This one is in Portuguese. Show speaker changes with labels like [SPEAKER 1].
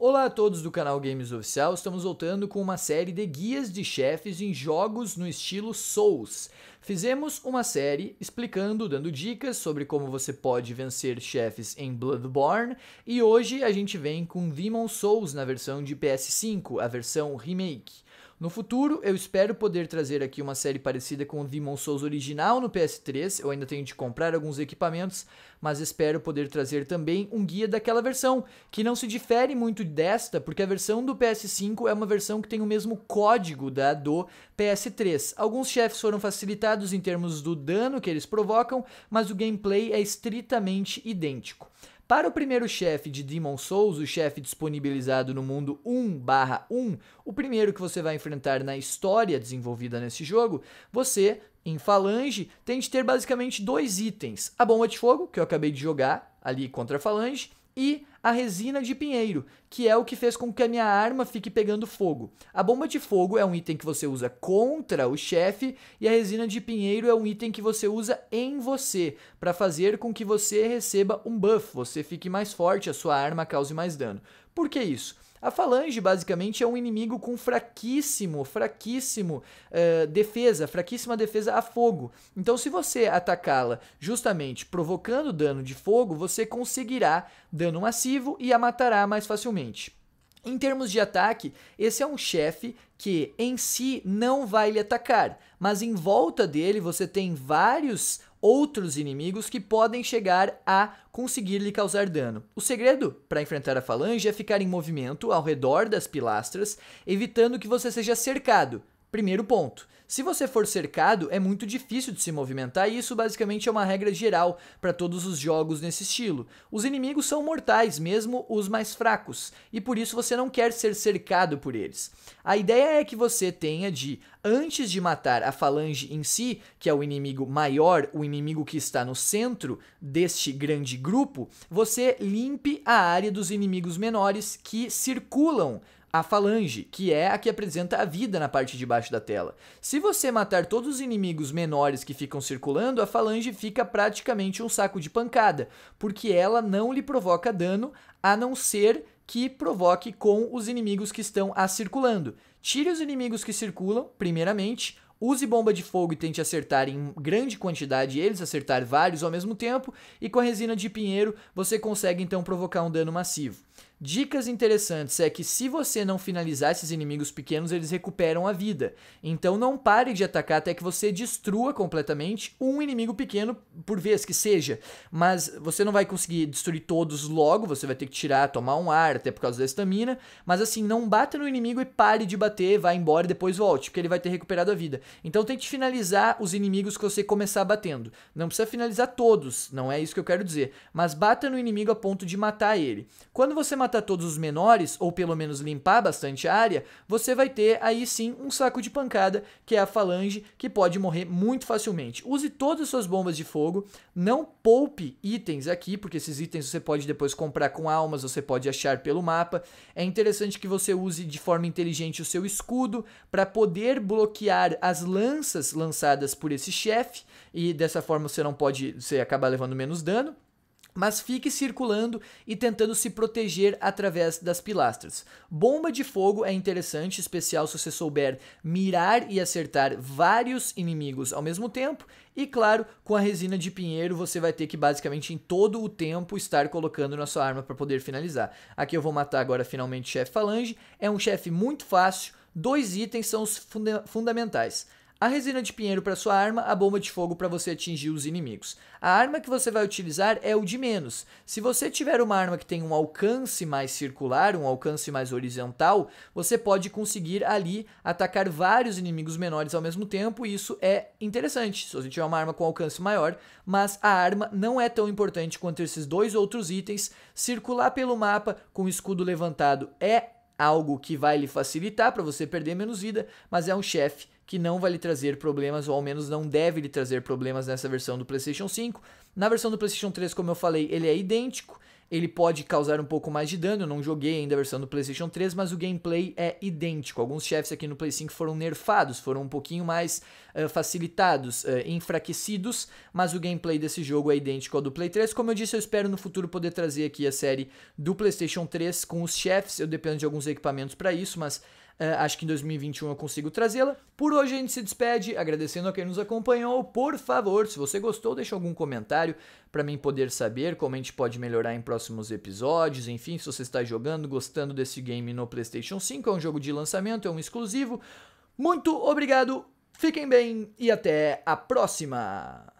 [SPEAKER 1] Olá a todos do canal Games Oficial, estamos voltando com uma série de guias de chefes em jogos no estilo Souls. Fizemos uma série explicando, dando dicas sobre como você pode vencer chefes em Bloodborne e hoje a gente vem com Demon Souls na versão de PS5, a versão remake. No futuro, eu espero poder trazer aqui uma série parecida com o Demon Souls original no PS3. Eu ainda tenho de comprar alguns equipamentos, mas espero poder trazer também um guia daquela versão, que não se difere muito desta, porque a versão do PS5 é uma versão que tem o mesmo código da do PS3. Alguns chefes foram facilitados em termos do dano que eles provocam, mas o gameplay é estritamente idêntico. Para o primeiro chefe de Demon Souls, o chefe disponibilizado no mundo 1/1, o primeiro que você vai enfrentar na história desenvolvida nesse jogo, você, em Falange, tem de ter basicamente dois itens: a bomba de fogo, que eu acabei de jogar ali contra a Falange, e a resina de pinheiro, que é o que fez com que a minha arma fique pegando fogo. A bomba de fogo é um item que você usa contra o chefe e a resina de pinheiro é um item que você usa em você, para fazer com que você receba um buff, você fique mais forte, a sua arma cause mais dano. Por que isso? A falange basicamente é um inimigo com fraquíssimo, fraquíssimo uh, defesa, fraquíssima defesa a fogo. Então, se você atacá-la justamente provocando dano de fogo, você conseguirá dano massivo e a matará mais facilmente. Em termos de ataque, esse é um chefe que em si não vai lhe atacar, mas em volta dele você tem vários outros inimigos que podem chegar a conseguir lhe causar dano. O segredo para enfrentar a falange é ficar em movimento ao redor das pilastras, evitando que você seja cercado. Primeiro ponto. Se você for cercado, é muito difícil de se movimentar, e isso basicamente é uma regra geral para todos os jogos nesse estilo. Os inimigos são mortais, mesmo os mais fracos, e por isso você não quer ser cercado por eles. A ideia é que você tenha de, antes de matar a falange em si, que é o inimigo maior, o inimigo que está no centro deste grande grupo, você limpe a área dos inimigos menores que circulam a falange, que é a que apresenta a vida na parte de baixo da tela. Se você matar todos os inimigos menores que ficam circulando, a falange fica praticamente um saco de pancada, porque ela não lhe provoca dano a não ser que provoque com os inimigos que estão a circulando. Tire os inimigos que circulam, primeiramente, Use bomba de fogo e tente acertar em grande quantidade eles, acertar vários ao mesmo tempo, e com a resina de pinheiro você consegue então provocar um dano massivo. Dicas interessantes é que se você não finalizar esses inimigos pequenos, eles recuperam a vida. Então não pare de atacar até que você destrua completamente um inimigo pequeno por vez que seja. Mas você não vai conseguir destruir todos logo, você vai ter que tirar, tomar um ar, até por causa da estamina. Mas assim, não bata no inimigo e pare de bater, vá embora e depois volte, porque ele vai ter recuperado a vida. Então tente finalizar os inimigos que você começar batendo. Não precisa finalizar todos, não é isso que eu quero dizer. Mas bata no inimigo a ponto de matar ele. Quando você matar matar todos os menores, ou pelo menos limpar bastante a área, você vai ter aí sim um saco de pancada, que é a falange, que pode morrer muito facilmente. Use todas as suas bombas de fogo, não poupe itens aqui, porque esses itens você pode depois comprar com almas, você pode achar pelo mapa. É interessante que você use de forma inteligente o seu escudo para poder bloquear as lanças lançadas por esse chefe, e dessa forma você não pode, você acaba levando menos dano mas fique circulando e tentando se proteger através das pilastras. Bomba de fogo é interessante, especial se você souber mirar e acertar vários inimigos ao mesmo tempo. E claro, com a resina de pinheiro você vai ter que basicamente em todo o tempo estar colocando na sua arma para poder finalizar. Aqui eu vou matar agora finalmente o chefe falange. É um chefe muito fácil. Dois itens são os funda fundamentais a resina de pinheiro para sua arma, a bomba de fogo para você atingir os inimigos. A arma que você vai utilizar é o de menos. Se você tiver uma arma que tem um alcance mais circular, um alcance mais horizontal, você pode conseguir ali atacar vários inimigos menores ao mesmo tempo, e isso é interessante. Se você tiver uma arma com alcance maior, mas a arma não é tão importante quanto esses dois outros itens. Circular pelo mapa com o escudo levantado é algo que vai lhe facilitar para você perder menos vida, mas é um chefe que não vai lhe trazer problemas, ou ao menos não deve lhe trazer problemas nessa versão do PlayStation 5. Na versão do PlayStation 3, como eu falei, ele é idêntico. ele pode causar um pouco mais de dano. Eu não joguei ainda a versão do PlayStation 3, mas o gameplay é idêntico. Alguns chefes aqui no Play 5 foram nerfados, foram um pouquinho mais uh, facilitados, uh, enfraquecidos, mas o gameplay desse jogo é idêntico ao do Play 3. Como eu disse, eu espero no futuro poder trazer aqui a série do PlayStation 3 com os chefes. Eu dependo de alguns equipamentos para isso, mas acho que em 2021 eu consigo trazê-la. Por hoje a gente se despede, agradecendo a quem nos acompanhou. Por favor, se você gostou, deixa algum comentário para mim poder saber como a gente pode melhorar em próximos episódios. Enfim, se você está jogando, gostando desse game no PlayStation 5, é um jogo de lançamento, é um exclusivo. Muito obrigado, fiquem bem e até a próxima!